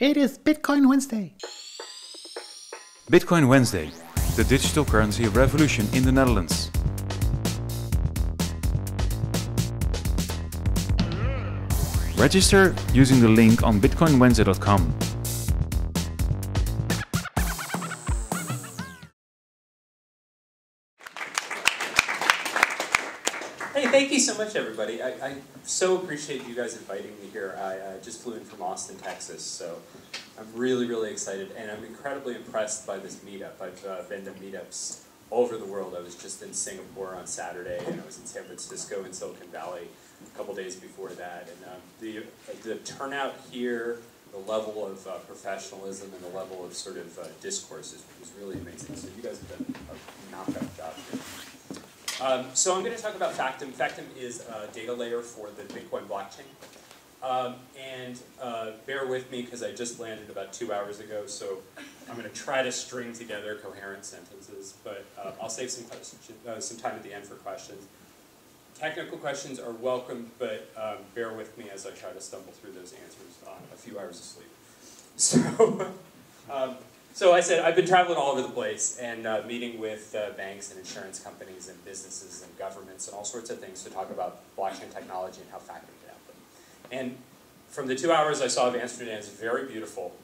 It is Bitcoin Wednesday. Bitcoin Wednesday, the digital currency revolution in the Netherlands. Register using the link on bitcoinwednesday.com. I, so appreciate you guys inviting me here. I uh, just flew in from Austin, Texas, so I'm really, really excited, and I'm incredibly impressed by this meetup. I've uh, been to meetups all over the world. I was just in Singapore on Saturday, and I was in San Francisco and Silicon Valley a couple days before that. And um, the the turnout here, the level of uh, professionalism, and the level of sort of uh, discourse is, is really amazing. So you guys have done a knockout job here. Um, so I'm going to talk about Factom. Factom is a data layer for the Bitcoin blockchain. Um, and uh, bear with me because I just landed about two hours ago, so I'm going to try to string together coherent sentences, but uh, I'll save some, uh, some time at the end for questions. Technical questions are welcome, but um, bear with me as I try to stumble through those answers on a few hours of sleep. So, um, so I said I've been traveling all over the place and uh, meeting with uh, banks and insurance companies and businesses and governments and all sorts of things to talk about blockchain technology and how Factom can help them. And from the two hours I saw of Amsterdam, it's very beautiful.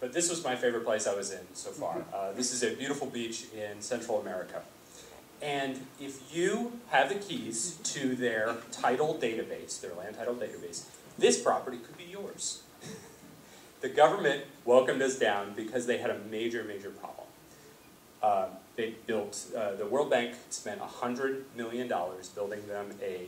But this was my favorite place I was in so far. Uh, this is a beautiful beach in Central America. And if you have the keys to their title database, their land title database, this property could be yours the government welcomed us down because they had a major, major problem. Uh, they built, uh, the World Bank spent $100 million building them a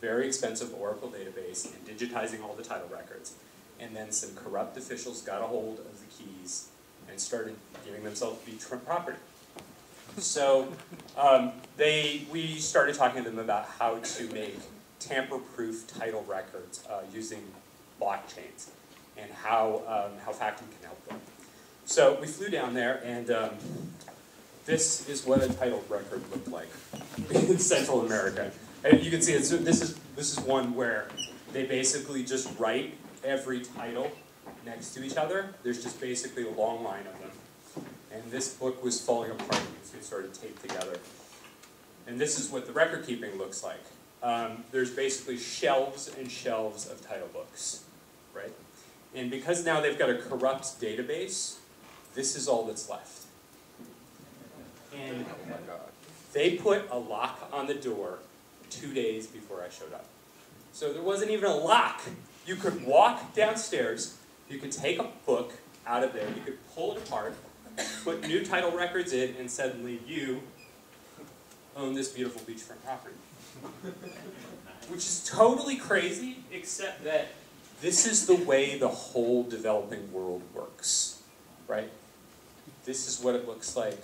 very expensive Oracle database and digitizing all the title records. And then some corrupt officials got a hold of the keys and started giving themselves beachfront property. So um, they, we started talking to them about how to make tamper-proof title records uh, using blockchains and how, um, how Factom can help them. So we flew down there, and um, this is what a title record looked like in Central America. And you can see this is, this is one where they basically just write every title next to each other. There's just basically a long line of them. And this book was falling apart because it started taped together. And this is what the record keeping looks like. Um, there's basically shelves and shelves of title books, right? And because now they've got a corrupt database, this is all that's left. And oh they put a lock on the door two days before I showed up. So there wasn't even a lock. You could walk downstairs, you could take a book out of there, you could pull it apart, put new title records in, and suddenly you own this beautiful beachfront property. Which is totally crazy, except that this is the way the whole developing world works, right? This is what it looks like.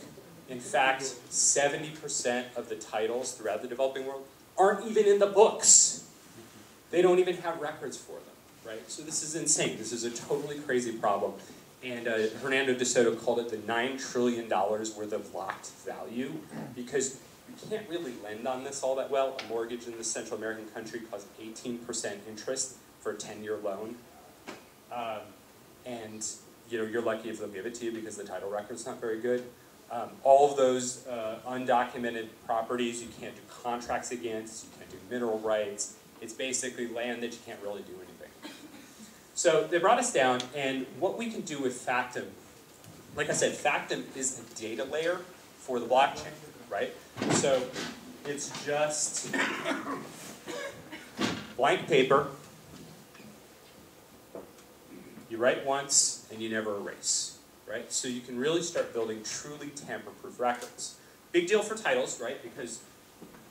In fact, 70% of the titles throughout the developing world aren't even in the books. They don't even have records for them, right? So this is insane. This is a totally crazy problem. And uh, Hernando de Soto called it the $9 trillion worth of locked value because you can't really lend on this all that well. A mortgage in this Central American country costs 18% interest for a 10-year loan. Um, and you know, you're lucky if they'll give it to you because the title record's not very good. Um, all of those uh, undocumented properties you can't do contracts against, you can't do mineral rights. It's basically land that you can't really do anything. So they brought us down, and what we can do with Factom, like I said, Factom is a data layer for the blockchain, right? So it's just blank paper you write once and you never erase, right? So you can really start building truly tamper-proof records. Big deal for titles, right? Because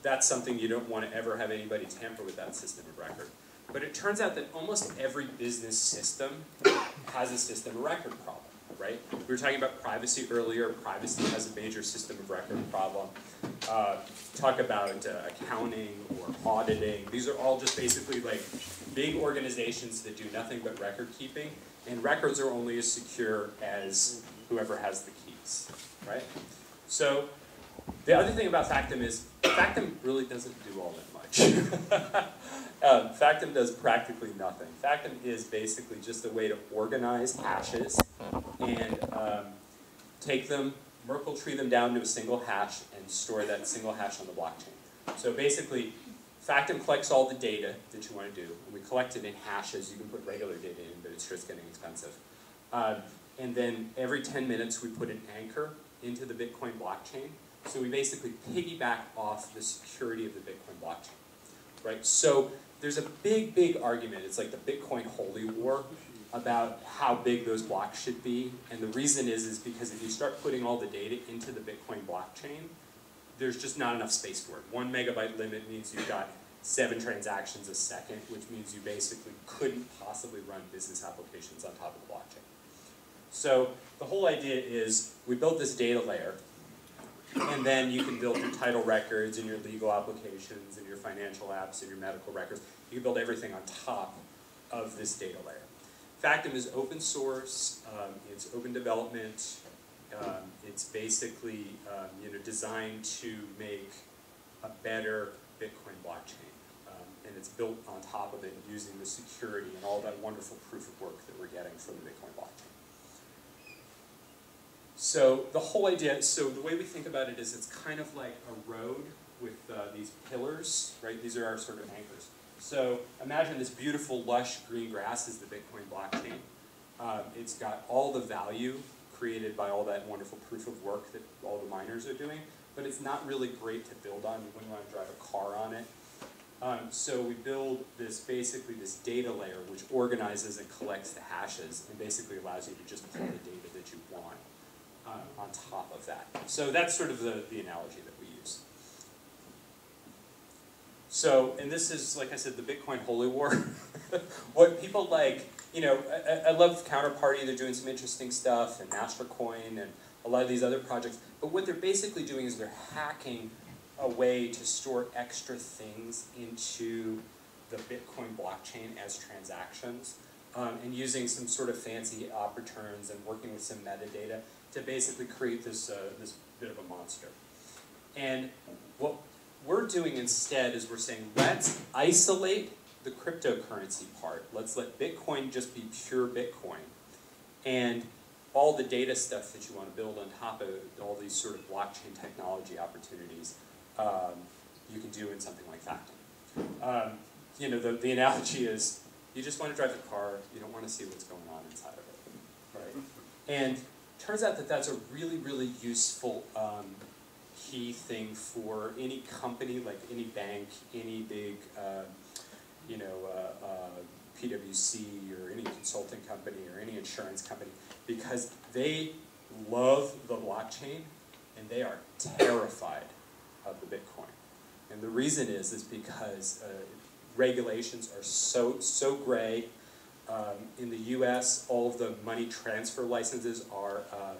that's something you don't want to ever have anybody tamper with that system of record. But it turns out that almost every business system has a system of record problem, right? We were talking about privacy earlier. Privacy has a major system of record problem. Uh, talk about uh, accounting or auditing. These are all just basically like big organizations that do nothing but record keeping, and records are only as secure as whoever has the keys, right? So the other thing about Factom is Factom really doesn't do all that much. um, Factom does practically nothing. Factom is basically just a way to organize hashes and um, take them, Merkle tree them down to a single hash and store that single hash on the blockchain. So basically, Factom collects all the data that you want to do, and we collect it in hashes. You can put regular data in, but it's just getting expensive. Um, and then every 10 minutes, we put an anchor into the Bitcoin blockchain. So we basically piggyback off the security of the Bitcoin blockchain, right? So there's a big, big argument. It's like the Bitcoin holy war about how big those blocks should be. And the reason is, is because if you start putting all the data into the Bitcoin blockchain, there's just not enough space for it. One megabyte limit means you've got seven transactions a second, which means you basically couldn't possibly run business applications on top of the blockchain. So the whole idea is we built this data layer, and then you can build your title records and your legal applications and your financial apps and your medical records. You can build everything on top of this data layer. Factom is open source, um, it's open development, um, it's basically um, you know, designed to make a better Bitcoin blockchain. Um, and it's built on top of it using the security and all that wonderful proof of work that we're getting from the Bitcoin blockchain. So the whole idea, so the way we think about it is it's kind of like a road with uh, these pillars, right? These are our sort of anchors. So imagine this beautiful, lush green grass is the Bitcoin blockchain. Um, it's got all the value created by all that wonderful proof of work that all the miners are doing, but it's not really great to build on. You wouldn't want to drive a car on it. Um, so we build this basically this data layer which organizes and collects the hashes and basically allows you to just pull the data that you want uh, on top of that. So that's sort of the, the analogy that we use. So, and this is, like I said, the Bitcoin holy war. what people like you know, I, I love Counterparty, they're doing some interesting stuff, and Mastercoin, and a lot of these other projects. But what they're basically doing is they're hacking a way to store extra things into the Bitcoin blockchain as transactions, um, and using some sort of fancy op returns and working with some metadata to basically create this, uh, this bit of a monster. And what we're doing instead is we're saying, let's isolate the cryptocurrency part. Let's let Bitcoin just be pure Bitcoin. And all the data stuff that you want to build on top of all these sort of blockchain technology opportunities, um, you can do in something like that. Um, you know, the, the analogy is you just want to drive a car, you don't want to see what's going on inside of it, right? And turns out that that's a really, really useful um, key thing for any company, like any bank, any big uh, you know, uh, uh, PwC or any consulting company or any insurance company because they love the blockchain and they are terrified of the Bitcoin. And the reason is is because uh, regulations are so so gray. Um, in the U.S., all of the money transfer licenses are um,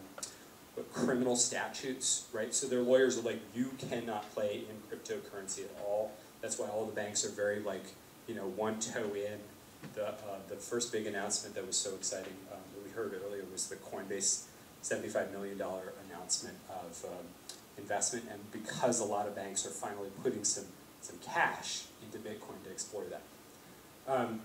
criminal statutes, right? So their lawyers are like, you cannot play in cryptocurrency at all. That's why all the banks are very like you know, one toe in. The, uh, the first big announcement that was so exciting um, that we heard earlier was the Coinbase $75 million announcement of um, investment, and because a lot of banks are finally putting some, some cash into Bitcoin to explore that. Um,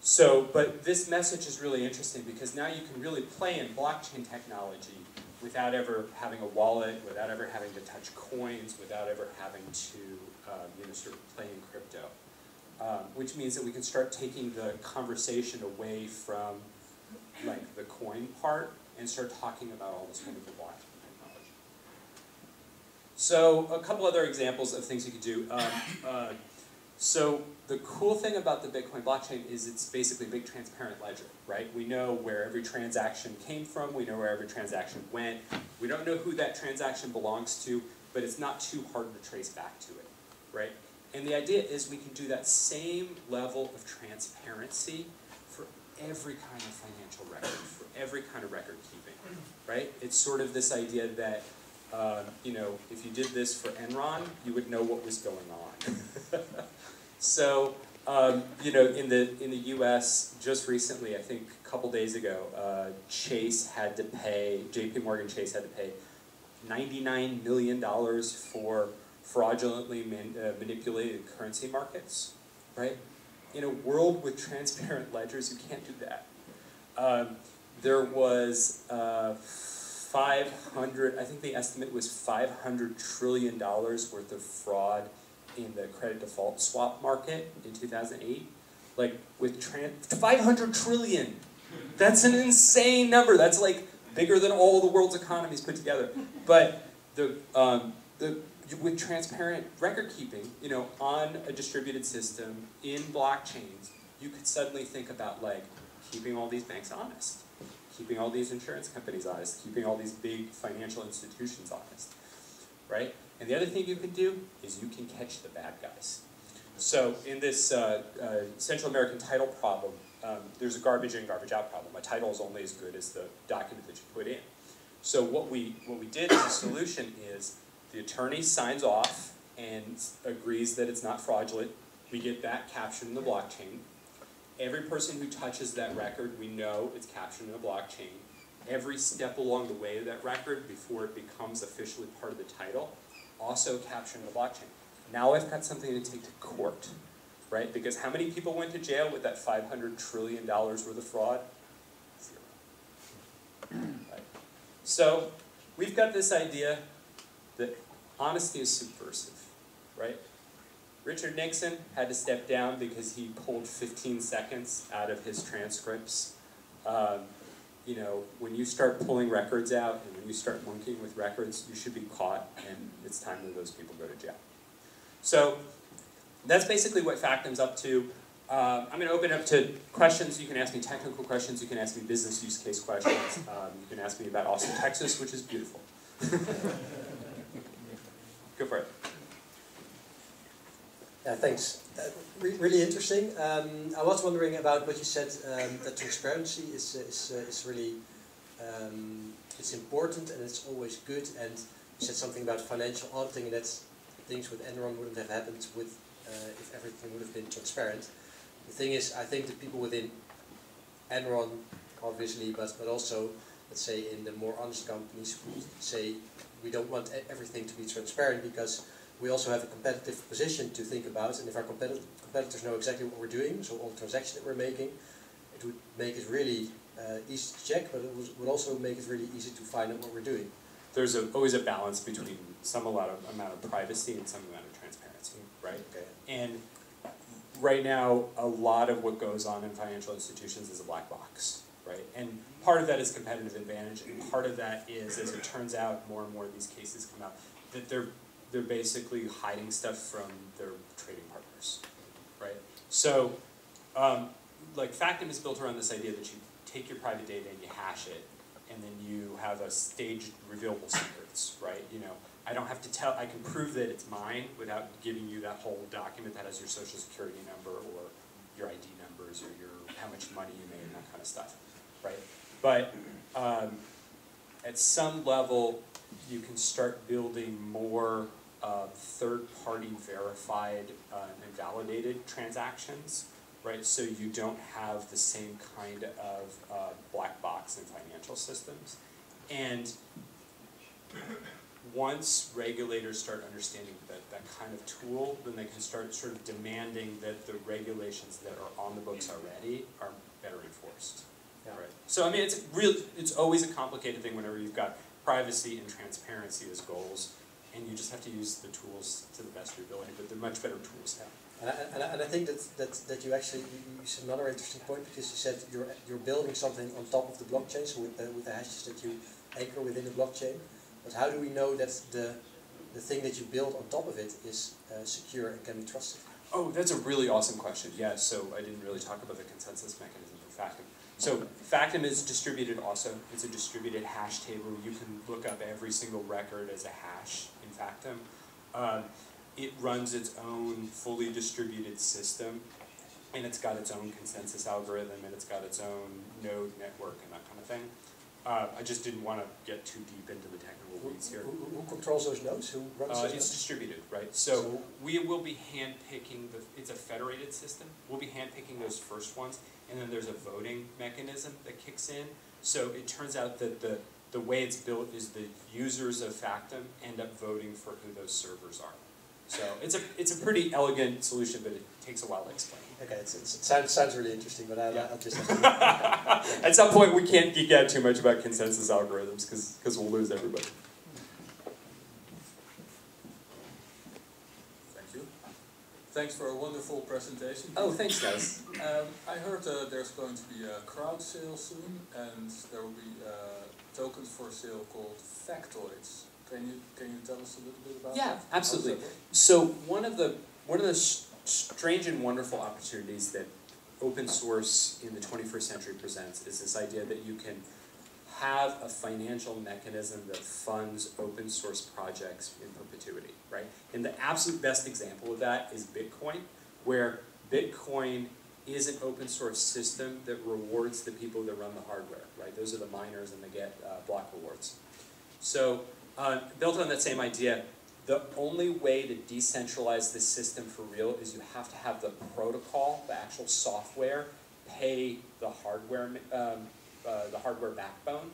so, but this message is really interesting because now you can really play in blockchain technology without ever having a wallet, without ever having to touch coins, without ever having to, um, you know, sort of play in crypto um, which means that we can start taking the conversation away from like the coin part and start talking about all this wonderful blockchain technology. So a couple other examples of things you could do. Um, uh, so the cool thing about the Bitcoin blockchain is it's basically a big transparent ledger, right? We know where every transaction came from, we know where every transaction went. We don't know who that transaction belongs to, but it's not too hard to trace back to it, right? And the idea is we can do that same level of transparency for every kind of financial record, for every kind of record keeping, right? It's sort of this idea that, um, you know, if you did this for Enron, you would know what was going on. so, um, you know, in the in the U.S. just recently, I think a couple days ago, uh, Chase had to pay, J.P. Morgan Chase had to pay $99 million for fraudulently man, uh, manipulated currency markets, right? In a world with transparent ledgers, you can't do that. Um, there was uh, 500, I think the estimate was 500 trillion dollars worth of fraud in the credit default swap market in 2008. Like with trans, 500 trillion. That's an insane number. That's like bigger than all the world's economies put together. But the, um, the with transparent record keeping, you know, on a distributed system in blockchains, you could suddenly think about like keeping all these banks honest, keeping all these insurance companies honest, keeping all these big financial institutions honest, right? And the other thing you can do is you can catch the bad guys. So in this uh, uh, Central American title problem, um, there's a garbage in, garbage out problem. A title is only as good as the document that you put in. So what we, what we did as a solution is the attorney signs off and agrees that it's not fraudulent. We get that captured in the blockchain. Every person who touches that record, we know it's captured in the blockchain. Every step along the way of that record before it becomes officially part of the title, also captured in the blockchain. Now I've got something to take to court, right? Because how many people went to jail with that $500 trillion worth of fraud? Zero. Right? So we've got this idea that honesty is subversive, right? Richard Nixon had to step down because he pulled 15 seconds out of his transcripts. Um, you know, when you start pulling records out and when you start monkeying with records, you should be caught, and it's time that those people go to jail. So that's basically what Factom's up to. Um, I'm going to open up to questions. You can ask me technical questions. You can ask me business use case questions. Um, you can ask me about Austin, Texas, which is beautiful. Go for it. Yeah, thanks. Uh, re really interesting. Um, I was wondering about what you said um, that transparency is is, uh, is really um, it's important and it's always good. And you said something about financial auditing, and things with Enron wouldn't have happened with uh, if everything would have been transparent. The thing is, I think the people within Enron, obviously, but but also let's say in the more honest companies would say we don't want everything to be transparent because we also have a competitive position to think about, and if our competi competitors know exactly what we're doing, so all the transactions that we're making, it would make it really uh, easy to check, but it would also make it really easy to find out what we're doing. There's a, always a balance between some amount of, amount of privacy and some amount of transparency, right? Okay. And right now, a lot of what goes on in financial institutions is a black box, right? And part of that is competitive advantage, and part of that is, as it turns out, more and more of these cases come out, that they're they're basically hiding stuff from their trading partners, right? So, um, like Factom is built around this idea that you take your private data and you hash it, and then you have a staged revealable secrets, right? You know, I don't have to tell, I can prove that it's mine without giving you that whole document that has your social security number or your ID numbers or your how much money you made and that kind of stuff, right? But um, at some level, you can start building more uh, third-party verified uh, and validated transactions, right? So you don't have the same kind of uh, black box in financial systems. And once regulators start understanding that, that kind of tool, then they can start sort of demanding that the regulations that are on the books already are better enforced. Yeah. Right. So I mean, it's real. It's always a complicated thing whenever you've got privacy and transparency as goals and you just have to use the tools to the best of your ability, but they're much better tools now. And I, and I, and I think that, that, that you actually, you, said another interesting point because you said you're, you're building something on top of the blockchain, so with the, with the hashes that you anchor within the blockchain. But how do we know that the, the thing that you build on top of it is uh, secure and can be trusted? Oh, that's a really awesome question. Yeah, so I didn't really talk about the consensus mechanism for Factom. So Factom is distributed also. It's a distributed hash table. You can look up every single record as a hash in Factom. Um, it runs its own fully distributed system, and it's got its own consensus algorithm, and it's got its own node network and that kind of thing. Uh, I just didn't want to get too deep into the technical weeds here. Who, who, who controls those nodes? Who runs uh, those It's nodes? distributed, right? So, So- we will be handpicking the. It's a federated system. We'll be handpicking those first ones, and then there's a voting mechanism that kicks in. So it turns out that the the way it's built is the users of Factom end up voting for who those servers are. So it's a it's a pretty elegant solution, but it takes a while to explain. Okay, it's, it's, it sounds, sounds really interesting, but I'll, Yeah. I'll just have to At some point, we can't geek out too much about consensus algorithms because we'll lose everybody. Thank you. Thanks for a wonderful presentation. Oh, thanks, guys. Um, I heard uh, there's going to be a crowd sale soon, and there will be uh, tokens for sale called factoids. Can you can you tell us a little bit about Yeah, that? absolutely. That? So one of the one of the strange and wonderful opportunities that open source in the 21st century presents is this idea that you can have a financial mechanism that funds open source projects in perpetuity, right? And the absolute best example of that is Bitcoin, where Bitcoin is an open source system that rewards the people that run the hardware, right? Those are the miners and they get uh, block rewards. So uh, built on that same idea, the only way to decentralize this system for real is you have to have the protocol, the actual software, pay the hardware, um, uh, the hardware backbone,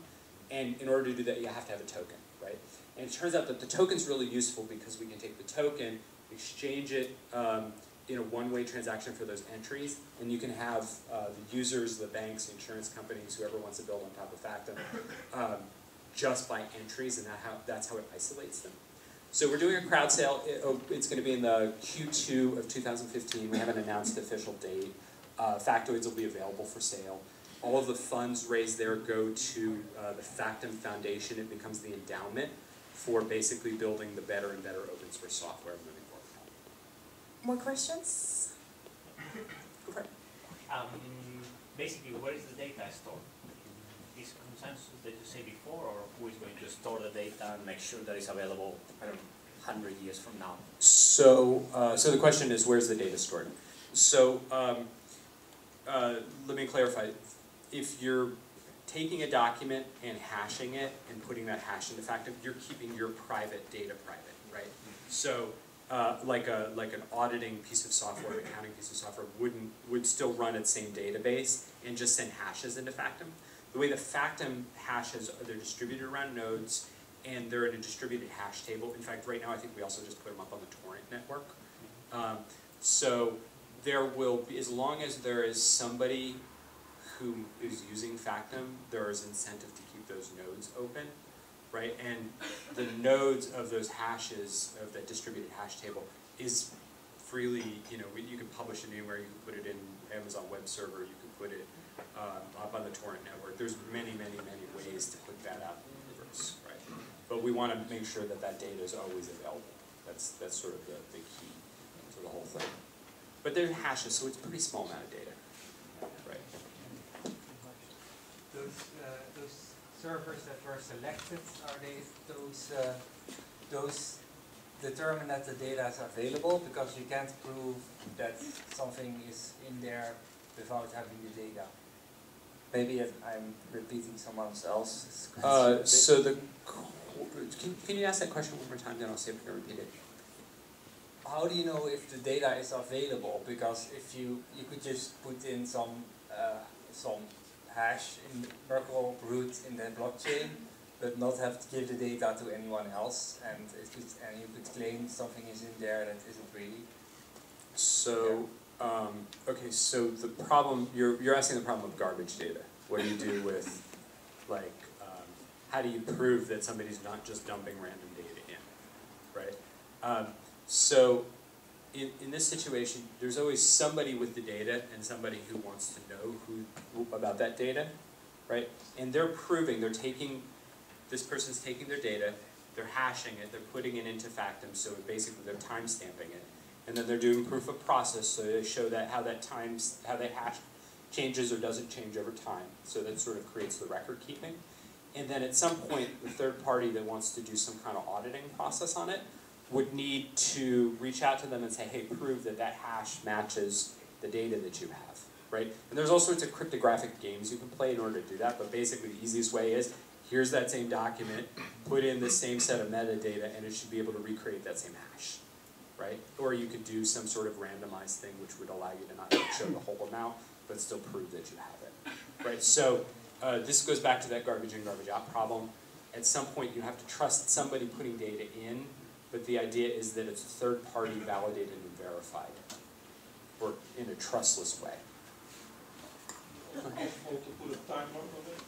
and in order to do that, you have to have a token, right? And it turns out that the token's really useful because we can take the token, exchange it um, in a one-way transaction for those entries, and you can have uh, the users, the banks, insurance companies, whoever wants to build on top of Factom, um, just by entries, and that how, that's how it isolates them. So we're doing a crowd sale. It, oh, it's going to be in the Q2 of 2015. We haven't announced the official date. Uh, factoids will be available for sale. All of the funds raised there go to uh, the Factom Foundation. It becomes the endowment for basically building the better and better open source software moving forward. More questions? Go for it. Um, basically, where is the data stored? Is consensus that you say before, or who is going to store the data and make sure that it's available, I don't know, hundred years from now? So, uh, so the question is, where's the data stored? So, um, uh, let me clarify. If you're taking a document and hashing it and putting that hash into Factom, you're keeping your private data private, right? So, uh, like a like an auditing piece of software, an accounting piece of software wouldn't would still run its same database and just send hashes into Factom. The way the Factom hashes are they're distributed around nodes and they're in a distributed hash table. In fact, right now I think we also just put them up on the torrent network. Um, so there will be, as long as there is somebody who is using Factom, there is incentive to keep those nodes open, right? And the nodes of those hashes, of that distributed hash table, is freely, you know, you can publish it anywhere, you can put it in Amazon Web Server, you can put it um, up on the torrent network. There's many, many, many ways to put that out in the universe, right? But we want to make sure that that data is always available. That's, that's sort of the, the key to the whole thing. But they're hashes, so it's a pretty small amount of data, right? Those, uh, those servers that were selected, are they those, uh, those determine that the data is available? Because you can't prove that something is in there without having the data. Maybe if I'm repeating someone else's question. Uh, so the, can, can you ask that question one more time, then I'll see if I can repeat it? How do you know if the data is available? Because if you, you could just put in some, uh, some hash in Merkle root in the blockchain, but not have to give the data to anyone else, and it could, and you could claim something is in there that isn't really. So, um, okay, so the problem, you're, you're asking the problem of garbage data. What do you do with, like, um, how do you prove that somebody's not just dumping random data in, right? Um, so, in, in this situation, there's always somebody with the data and somebody who wants to know who, about that data, right? And they're proving, they're taking, this person's taking their data, they're hashing it, they're putting it into Factom, so basically they're timestamping it. And then they're doing proof of process, so they show that how that times, how that hash changes or doesn't change over time. So that sort of creates the record keeping. And then at some point, the third party that wants to do some kind of auditing process on it would need to reach out to them and say, hey, prove that that hash matches the data that you have, right? And there's all sorts of cryptographic games you can play in order to do that, but basically the easiest way is, here's that same document, put in the same set of metadata, and it should be able to recreate that same hash, right? Or you could do some sort of randomized thing which would allow you to not show the whole amount, but still prove that you have it, right? So uh, this goes back to that garbage in, garbage out problem. At some point, you have to trust somebody putting data in but the idea is that it's a third party validated and verified, or in a trustless way. Possible to put a timer on it?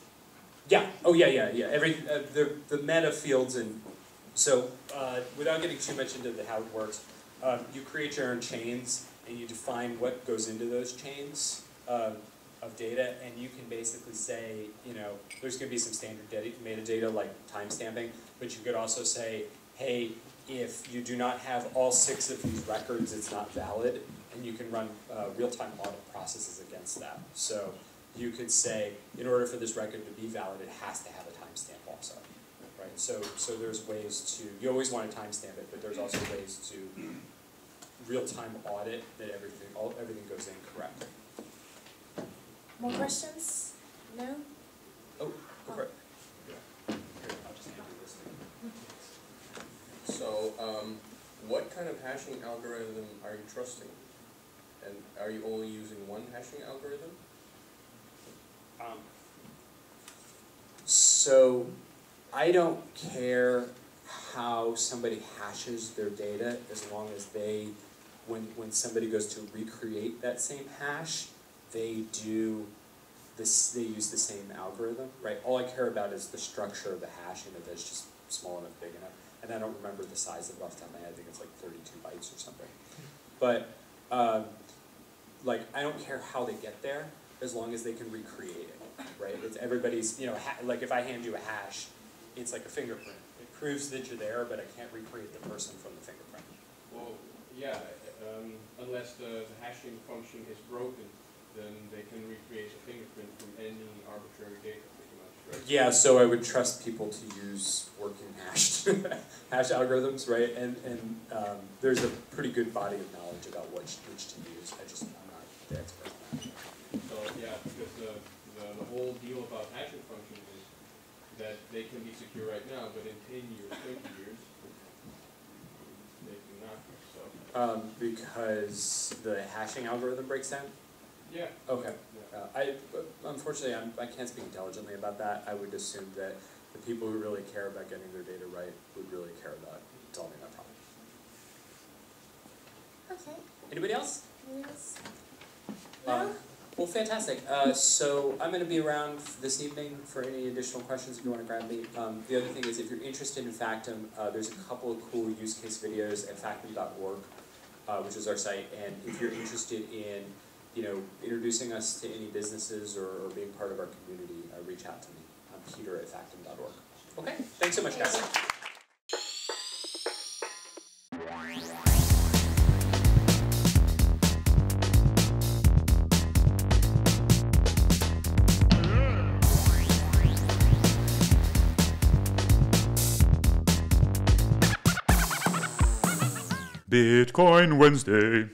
Yeah. Oh, yeah, yeah, yeah. Every uh, the the meta fields and so uh, without getting too much into the how it works, uh, you create your own chains and you define what goes into those chains uh, of data, and you can basically say, you know, there's going to be some standard data, metadata like timestamping, but you could also say, hey, if you do not have all six of these records, it's not valid, and you can run uh, real-time audit processes against that. So you could say, in order for this record to be valid, it has to have a timestamp also, right? So, so there's ways to, you always want to timestamp it, but there's also ways to real-time audit that everything, all, everything goes in correct. More questions? No? Oh, go for it. Yeah. Here, I'll just hand you this. So, um, what kind of hashing algorithm are you trusting? And are you only using one hashing algorithm? Um, so I don't care how somebody hashes their data as long as they, when, when somebody goes to recreate that same hash, they do this, they use the same algorithm, right? All I care about is the structure of the hash and if it's just small enough, big enough. And I don't remember the size of it off the top of my head, I think it's like thirty-two bytes or something. But, um, like, I don't care how they get there, as long as they can recreate it, right? It's everybody's, you know, like if I hand you a hash, it's like a fingerprint. It proves that you're there, but I can't recreate the person from the fingerprint. Well, yeah, um, unless the, the hashing function is broken, then they can recreate a fingerprint from any arbitrary data pretty much, right? Yeah, so I would trust people to use working hashed hash algorithms, right? And and um, there's a pretty good body of knowledge about which which to use. I just I'm not the expert on that. So, yeah, because the, the, the whole deal about hashing function is that they can be secure right now, but in ten years, twenty years, they cannot, so, Um, because the hashing algorithm breaks down. yeah. Okay. Yeah. Uh, I unfortunately I'm, I can't speak intelligently about that. I would assume that the people who really care about getting their data right would really care about solving that problem. Okay. Anybody else? Yes. Um, No? Well, fantastic. Uh, so I'm going to be around this evening for any additional questions if you want to grab me. Um, the other thing is if you're interested in Factom, uh, there's a couple of cool use case videos at factom.org, uh, which is our site. And if you're interested in, you know, introducing us to any businesses or, or being part of our community, uh, reach out to me. I'm Peter at factom.org. Okay, thanks so much, guys. Bitcoin Wednesday.